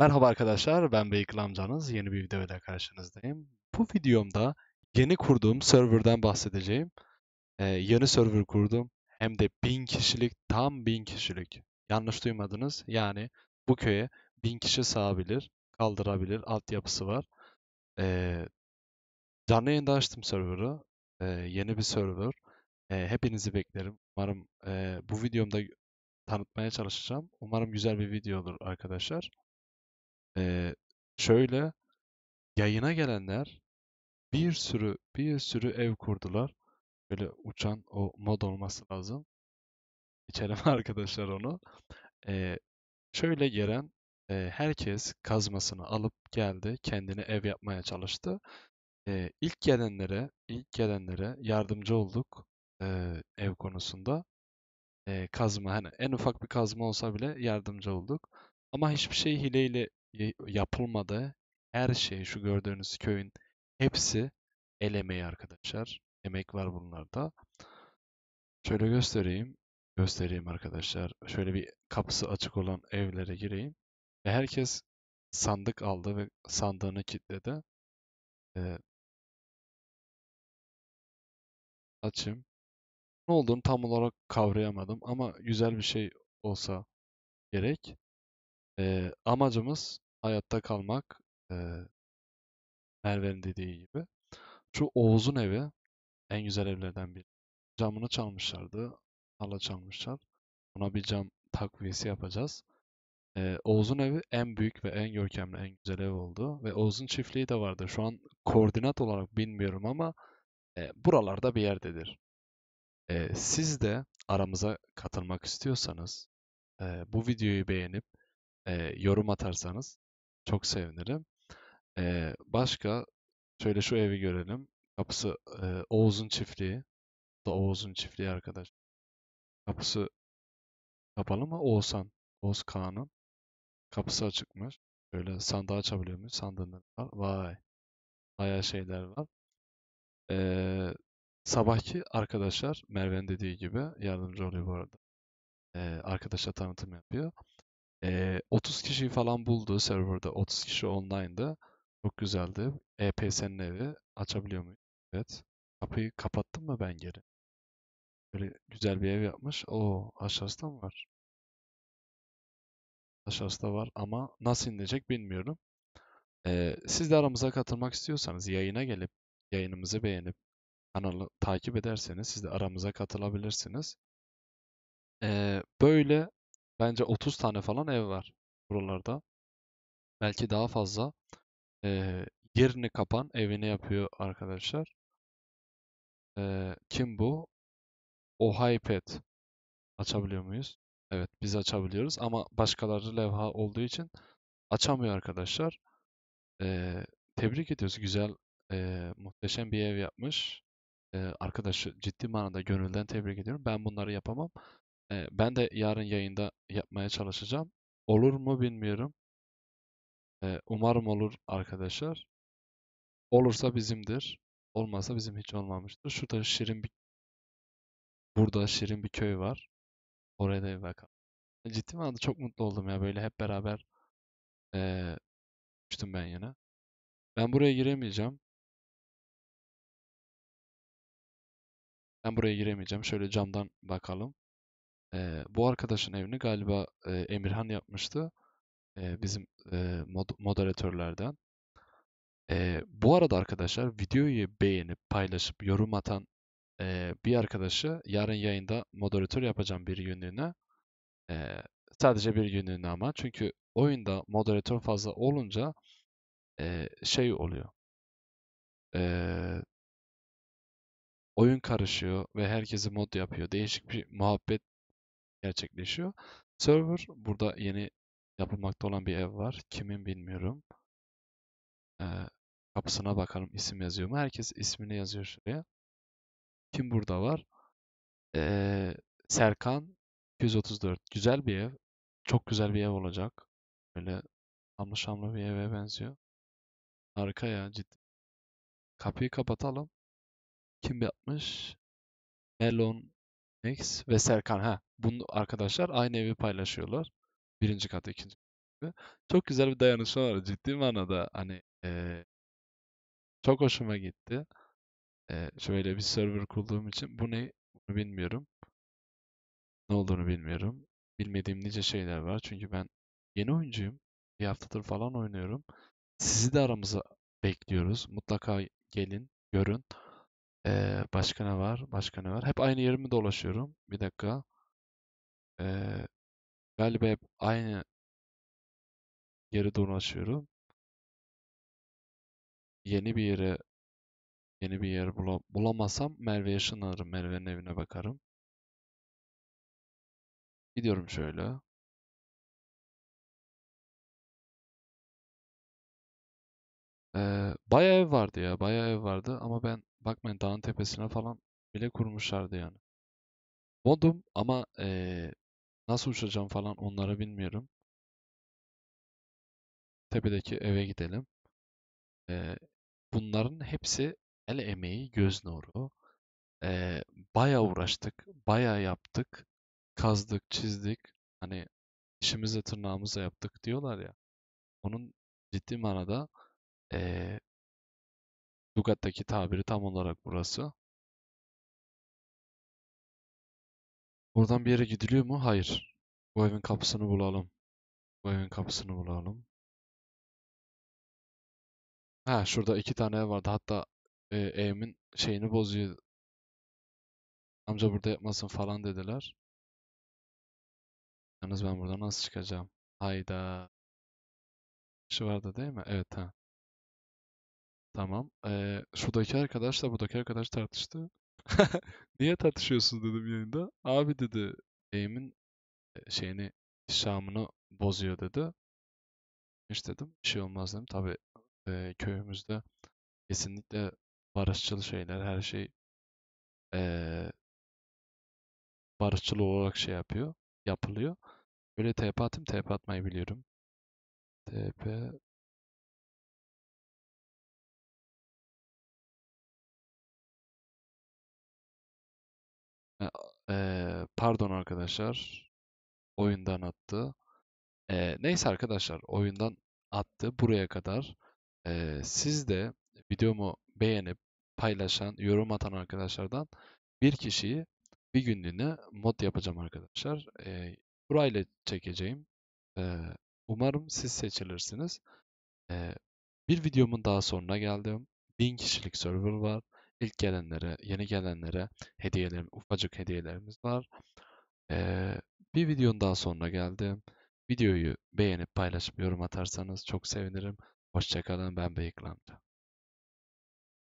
Merhaba arkadaşlar, ben Beykıl amcanız. Yeni bir videoyla karşınızdayım. Bu videomda yeni kurduğum serverdan bahsedeceğim. Ee, yeni server kurdum. Hem de 1000 kişilik, tam 1000 kişilik. Yanlış duymadınız. Yani bu köye 1000 kişi sığabilir, kaldırabilir, altyapısı var. Ee, canlı yayında açtım server'ı. Ee, yeni bir server. Ee, hepinizi beklerim. Umarım e, bu videomda tanıtmaya çalışacağım. Umarım güzel bir video olur arkadaşlar. Ee, şöyle yayına gelenler bir sürü bir sürü ev kurdular. Böyle uçan o mod olması lazım. İçelim arkadaşlar onu. Ee, şöyle gelen e, herkes kazmasını alıp geldi. Kendine ev yapmaya çalıştı. Ee, ilk gelenlere ilk gelenlere yardımcı olduk e, ev konusunda. E, kazma hani en ufak bir kazma olsa bile yardımcı olduk. Ama hiçbir şey hileyle yapılmadı. Her şey şu gördüğünüz köyün hepsi el emeği arkadaşlar. Emek var bunlarda. Şöyle göstereyim. Göstereyim arkadaşlar. Şöyle bir kapısı açık olan evlere gireyim. Ve herkes sandık aldı ve sandığını kilitledi. E, açayım. Ne olduğunu tam olarak kavrayamadım ama güzel bir şey olsa gerek. Ee, amacımız hayatta kalmak. Ee, Merve'nin dediği gibi. Şu Oğuz'un evi en güzel evlerden biri. Camını çalmışlardı. Hala çalmışlar. Ona bir cam takviyesi yapacağız. Ee, Oğuz'un evi en büyük ve en görkemli, en güzel ev oldu. Ve Oğuz'un çiftliği de vardı. Şu an koordinat olarak bilmiyorum ama e, buralarda bir yerdedir. E, siz de aramıza katılmak istiyorsanız e, bu videoyu beğenip e, yorum atarsanız çok sevinirim. E, başka şöyle şu evi görelim. Kapısı e, Oğuz'un çiftliği. Da Oğuz'un çiftliği arkadaş. Kapısı kapalı mı? Oğuzhan. Oğuz Kağan'ın. Kapısı açıkmış. Şöyle sandığı açabiliyor? Sandığında var. Vay. Bayağı şeyler var. Ee, sabahki arkadaşlar Merve'nin dediği gibi yardımcı oluyor bu arada. Ee, arkadaşa tanıtım yapıyor. Ee, 30 kişiyi falan buldu serverda. 30 kişi online'da. Çok güzeldi. EPS'nin evi. Açabiliyor muyum? Evet. Kapıyı kapattım mı ben geri? Böyle güzel bir ev yapmış. Oo, aşağısı mı var? Aşağısı var ama nasıl inecek bilmiyorum. Ee, siz de aramıza katılmak istiyorsanız yayına gelip yayınımızı beğenip kanalı takip ederseniz siz de aramıza katılabilirsiniz. Ee, böyle bence 30 tane falan ev var buralarda. Belki daha fazla. Ee, yerini kapan evini yapıyor arkadaşlar. Ee, kim bu? Ohypet. Açabiliyor muyuz? Evet, biz açabiliyoruz ama başkaları levha olduğu için açamıyor arkadaşlar. Ee, tebrik ediyoruz. Güzel, e, muhteşem bir ev yapmış. Ee, arkadaşı ciddi manada gönülden tebrik ediyorum. Ben bunları yapamam. Ee, ben de yarın yayında yapmaya çalışacağım. Olur mu bilmiyorum. Ee, umarım olur arkadaşlar. Olursa bizimdir. Olmazsa bizim hiç olmamıştır. Şurada şirin bir burada şirin bir köy var. Oraya da bir bakalım. Ciddi manada çok mutlu oldum ya böyle hep beraber eee düştüm ben yine. Ben buraya giremeyeceğim. Ben buraya giremeyeceğim. Şöyle camdan bakalım. Eee, bu arkadaşın evini galiba eee, Emirhan yapmıştı. Eee, bizim eee, mod- moderatörlerden. Eee, bu arada arkadaşlar videoyu beğenip paylaşıp yorum atan eee, bir arkadaşı yarın yayında moderatör yapacağım bir günlüğüne. Eee, sadece bir günlüğüne ama. Çünkü oyunda moderatör fazla olunca eee, şey oluyor. Eee, oyun karışıyor ve herkesi mod yapıyor. Değişik bir muhabbet gerçekleşiyor. Server burada yeni yapılmakta olan bir ev var. Kimin bilmiyorum. Ee, kapısına bakalım isim yazıyor mu? Herkes ismini yazıyor şuraya. Kim burada var? Ee, Serkan 234. Güzel bir ev. Çok güzel bir ev olacak. Böyle şamlı şamlı bir eve benziyor. Harika ya ciddi. Kapıyı kapatalım. Kim yapmış? Melon X ve Serkan. Ha, bunu arkadaşlar aynı evi paylaşıyorlar. Birinci kat, ikinci kat. gibi. Çok güzel bir dayanışma var. Ciddi manada hani e, çok hoşuma gitti. E, şöyle bir server kurduğum için bu ne? Bunu bilmiyorum. Ne olduğunu bilmiyorum. Bilmediğim nice şeyler var. Çünkü ben yeni oyuncuyum. Bir haftadır falan oynuyorum. Sizi de aramıza bekliyoruz. Mutlaka gelin, görün. Ee, başka ne var? Başka ne var? Hep aynı yerimi dolaşıyorum. Bir dakika. Ee, galiba hep aynı yeri dolaşıyorum. Yeni bir yere yeni bir yer bula- bulamazsam Merve'ye ışınlanırım. Merve'nin evine bakarım. Gidiyorum şöyle. Ee, bayağı ev vardı ya. Bayağı ev vardı ama ben bakmayın dağın tepesine falan bile kurmuşlardı yani. Modum ama ee, nasıl uçacağım falan onları bilmiyorum. Tepedeki eve gidelim. Ee, bunların hepsi el emeği, göz nuru. Ee, bayağı uğraştık, bayağı yaptık. Kazdık, çizdik. Hani işimizi tırnağımıza yaptık diyorlar ya. Onun ciddi manada ee, Lugat'taki tabiri tam olarak burası. Buradan bir yere gidiliyor mu? Hayır. Bu evin kapısını bulalım. Bu evin kapısını bulalım. Ha şurada iki tane ev vardı. Hatta e, evimin şeyini bozuyor. Amca burada yapmasın falan dediler. Yalnız ben buradan nasıl çıkacağım? Hayda. Şu vardı değil mi? Evet ha. Tamam. Ee, şuradaki arkadaşla buradaki arkadaş tartıştı. Niye tartışıyorsun dedim yayında. Abi dedi eğimin e, şeyini şamını bozuyor dedi. Hiç dedim bir şey olmaz dedim. Tabii e, köyümüzde kesinlikle barışçıl şeyler her şey e, barışçıl olarak şey yapıyor. Yapılıyor. Böyle TP atayım TP atmayı biliyorum. TP e, e, pardon arkadaşlar. Oyundan attı. Ee, neyse arkadaşlar oyundan attı buraya kadar. Ee, siz de videomu beğenip paylaşan, yorum atan arkadaşlardan bir kişiyi bir günlüğüne mod yapacağım arkadaşlar. Ee, burayla çekeceğim. Ee, umarım siz seçilirsiniz. Ee, bir videomun daha sonuna geldim. 1000 kişilik server var. İlk gelenlere, yeni gelenlere hediyelerim, ufacık hediyelerimiz var. Ee, bir videonun daha sonuna geldim. Videoyu beğenip paylaşıp yorum atarsanız çok sevinirim. Hoşçakalın ben amca.